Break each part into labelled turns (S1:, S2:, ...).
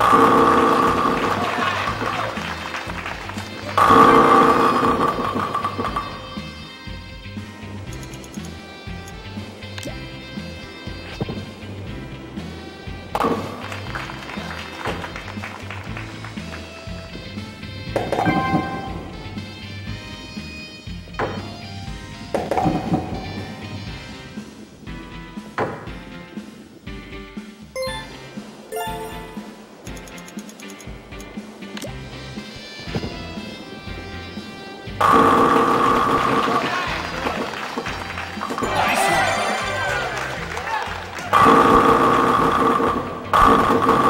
S1: you Nice one.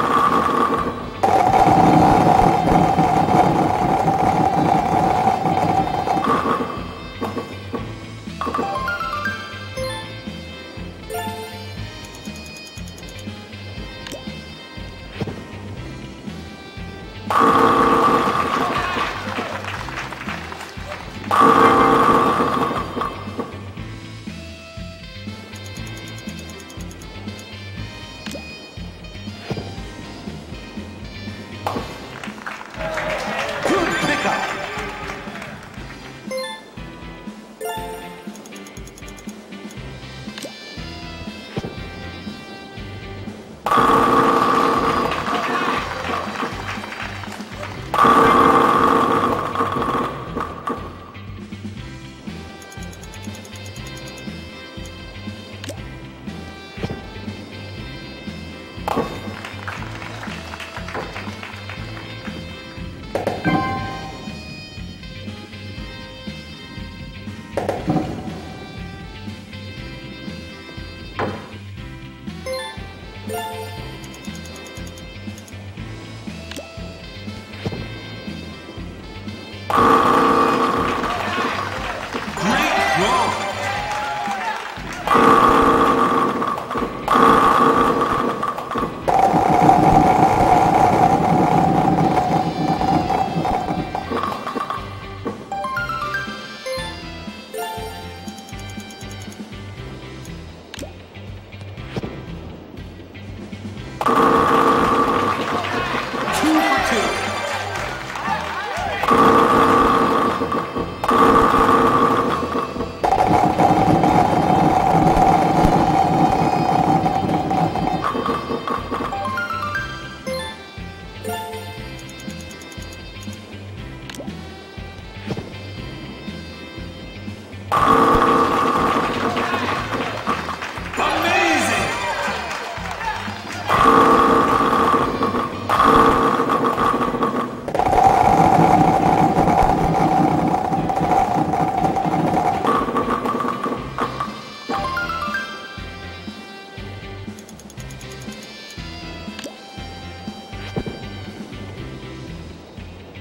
S1: you.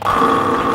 S1: Grrrr.